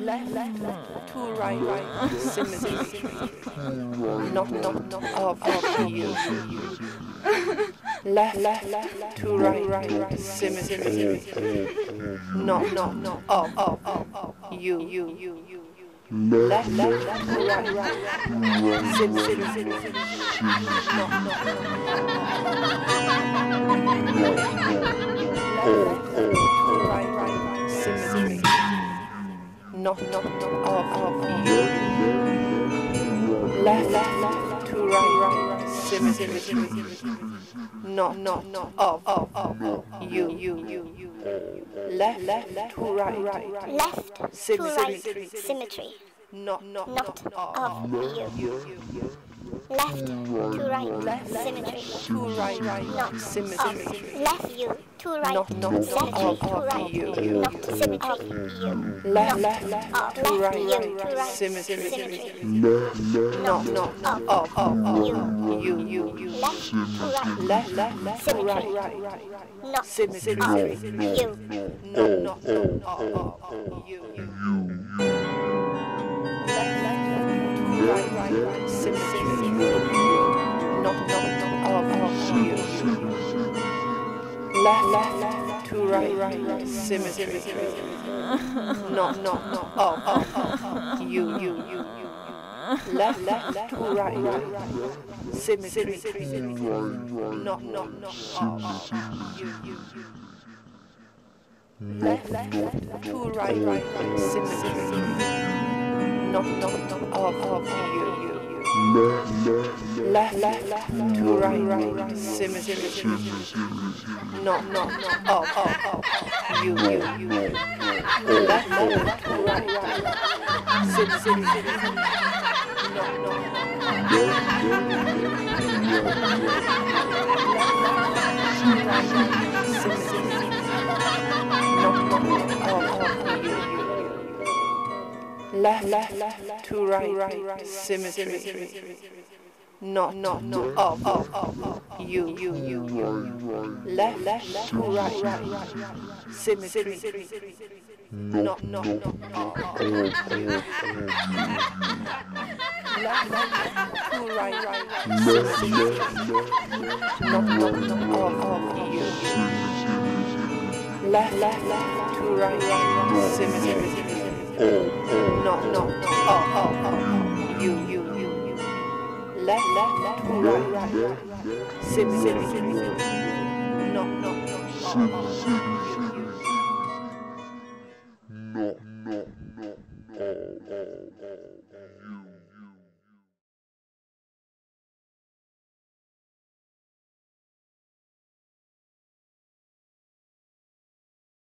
left, left, to right, right, symmetry. Not, not, not, of, oh, of you. Left, left, left, to right, right, symmetry. Not, not, not, of, of, of you, you, you, you. Left, left, left, to right, right, symmetry. Not, not, to Not, not, not, of, of you. Left, left, left, to right, right, symmetry. Not, not, not, of, of, of, of you, you, you, you. Left, left, left, to right, right, right, Left symmetry. not, not, Not not, of you. you. Left to right, left, symmetry. To right, right, Not symmetry. Left you to right, Not, not, left of, to of right, you. not symmetry. You. Left, left, left, Of. to Left right, you right, to right, right, symmetry. symmetry. Not, not, not, of, of, of You. you, you, you. Left to right, Left, left, left, to right, Symmetry. right, right, right. not Symmetry. of. You. Not, not, not, of, of, of you, you. Left, left, left, to right, right, right, symmetry. Left, left, left, to right, right, right, symmetry. Not, not, not, of, of, of, of you, you, you, you. Left, left, left, to right, right, right, symmetry. Not, not, not, of, of you, you, you. Left, left, left, to right, right, right, symmetry. Not, not, not, of, of you, you, you. Left, left, left, left, to right, right, right, symmetry. Not, not, of, of, of you, you, you. Left, left, to right, right, symmetry. Not, not, Left, left, left, to right, symmetry. Not, not, not, of, of, of you, you, you, you. Left, left, left, right, right, right, symmetry. Not, not, not, of you. Left, left, left, to right, right, right, symmetry. Not, not, not, of, of you. Left, left, left, to right, right, symmetry. Not, not, not, of, of, of you, you, you, you. lait, c'est Non, non, non. Non.